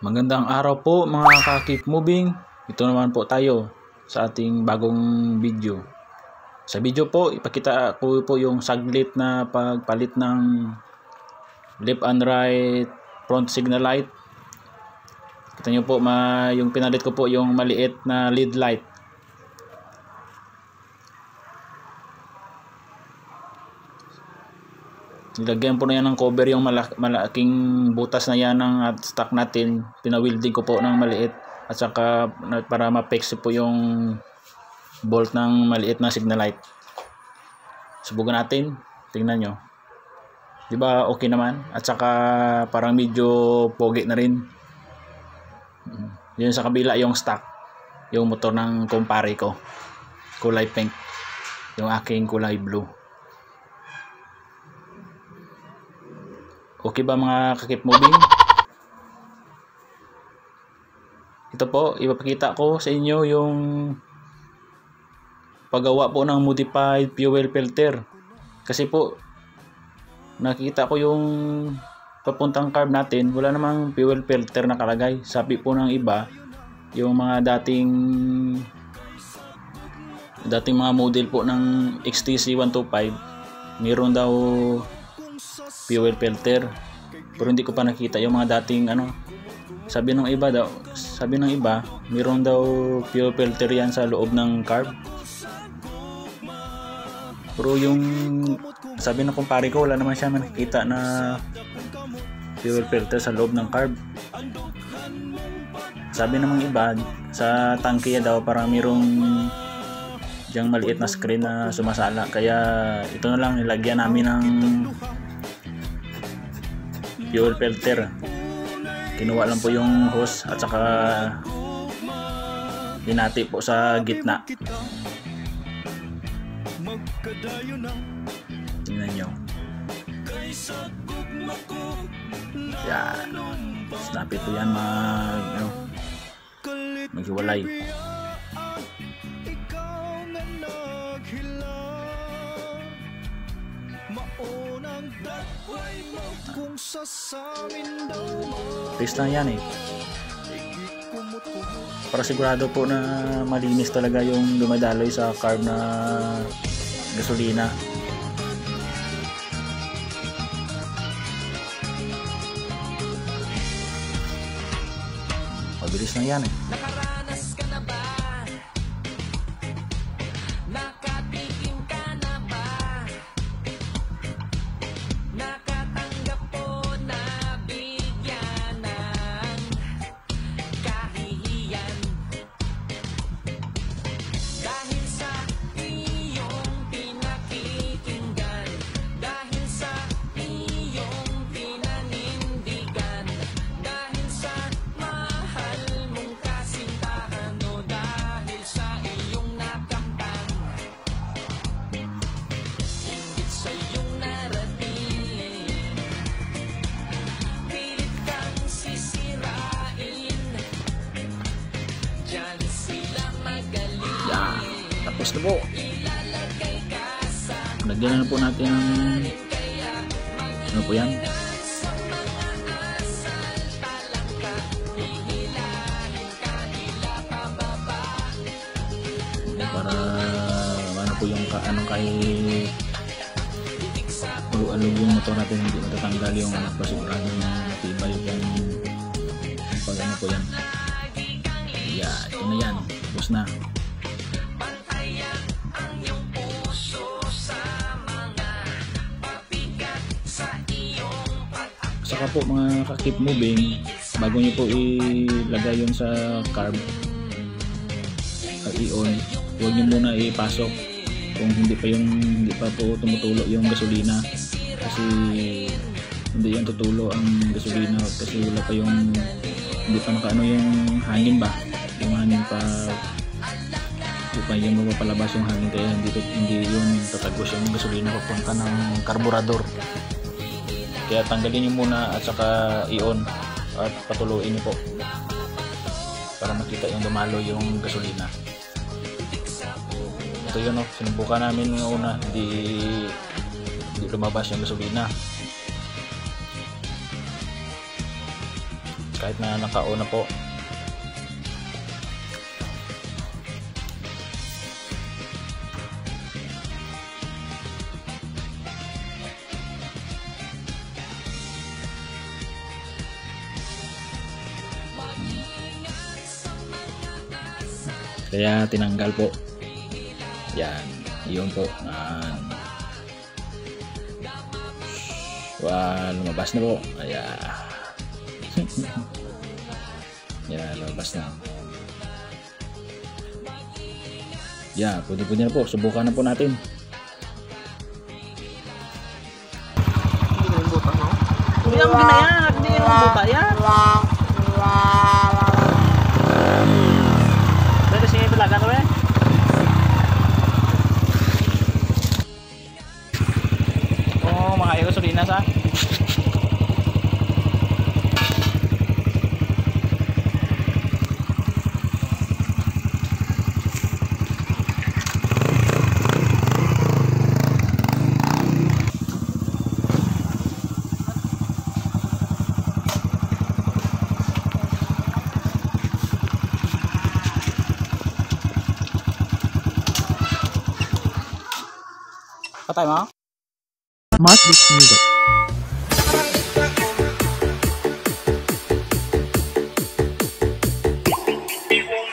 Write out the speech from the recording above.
Magandang araw po mga ka-keep moving. Ito naman po tayo sa ating bagong video. Sa video po, ipakita ko po yung saglit na pagpalit ng left and right front signal light. Kita nyo po, ma yung pinalit ko po yung maliit na lead light. Nilagyan po na yan ng cover yung malak malaking butas na yan ng stock natin. Pinawilding ko po ng maliit at saka para ma-fix po yung bolt ng maliit na signal light. Subukan natin. Tingnan nyo. Di ba okay naman? At saka parang medyo pogi na rin. Yun sa kabila yung stock. Yung motor ng kumpare ko. Kulay pink. Yung aking kulay blue. Okay ba mga kakip moving? Ito po, ipapakita ko sa inyo yung paggawa po ng modified fuel filter. Kasi po, nakita ko yung papuntang carb natin, wala namang fuel filter nakalagay. Sabi po ng iba, yung mga dating dating mga model po ng XTC 125, mayroon daw fuel filter. Pero hindi ko pa nakita. Yung mga dating ano sabi ng iba daw sabi ng iba mayroon daw fuel filter yan sa loob ng carb. Pero yung sabi ng kumpare ko wala naman siya nakikita na fuel filter sa loob ng carb. Sabi ng iba sa tangke daw parang mayroong diyang maliit na screen na sumasala. Kaya ito na lang nilagyan namin ng fuel filter. Kinuha lang po yung hose at saka dinati po sa gitna. Tingnan nyo. Yan. Snap ito yan mag ano, maghiwalay Paste lang yan eh. Para sigurado po na malinis talaga yung dumadaloy sa carb na gasolina. Mabilis lang yan eh. Tapos na po. Lagyan na po natin ng ano po yan? Para ano po yung ka, ano kahit alug yung motor natin hindi matatanggal yung ano pa sigurado yung matibay yung pag ano po yan. Yeah, ito na yan. Tapos na. Saka po mga ka-keep moving bago nyo po ilagay yun sa carb at i-on huwag nyo muna ipasok kung hindi pa yung hindi pa po tumutulo yung gasolina. Kasi hindi yan tutulo ang gasolina kasi wala pa yung hindi pa nakaano yung hangin ba? Yung hangin pa pa yung mapapalabas yung hangin kaya hindi, hindi yun tatagos yung gasolina papunta ng karburador kaya tanggalin nyo muna at saka i-on at patuloyin nyo po para makita yung dumalo yung gasolina. Ito yun o sinubukan namin ng una hindi, hindi lumabas yung gasolina. Kahit na nakauna po kaya tinanggal po yan yun po yan Wow, lumabas na po. Ayan. Yan, lumabas na. Yeah, pwede pwede na po. Subukan na po natin. Hindi ang ginayak, hindi yung buta yan. Oh, mga iyo sulinas ah. Patay mo? Mark this music. People